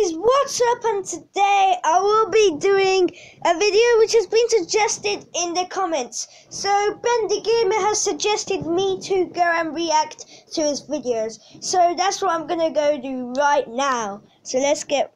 guys, what's up and today I will be doing a video which has been suggested in the comments. So Bendy Gamer has suggested me to go and react to his videos. So that's what I'm gonna go do right now. So let's get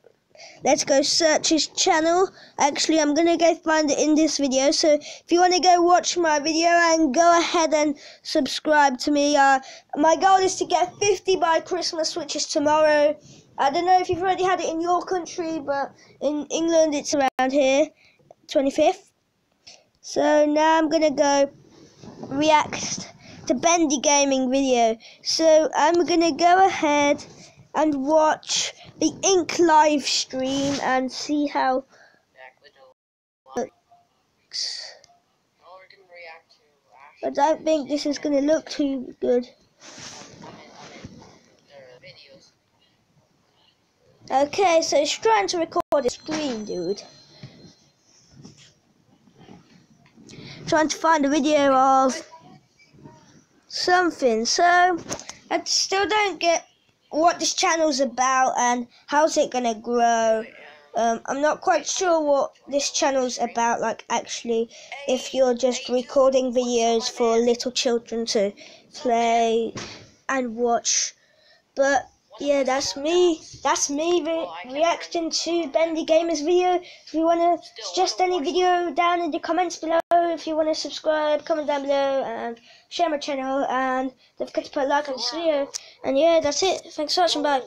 let's go search his channel. Actually I'm gonna go find it in this video. So if you wanna go watch my video and go ahead and subscribe to me. Uh, my goal is to get 50 by Christmas which is tomorrow. I don't know if you've already had it in your country, but in England it's around here, 25th. So now I'm gonna go react to Bendy Gaming video. So I'm gonna go ahead and watch the Ink live stream and see how looks. I don't think this is gonna look too good. Okay, so it's trying to record a screen, dude. Trying to find a video of something. So, I still don't get what this channel's about and how's it gonna grow. Um, I'm not quite sure what this channel's about, like actually, if you're just recording videos for little children to play and watch. But yeah, that's me. That's me re reacting to Bendy Gamer's video. If you want to suggest any video down in the comments below, if you want to subscribe, comment down below, and share my channel, and don't forget to put a like on this video. And yeah, that's it. Thanks for watching. Bye.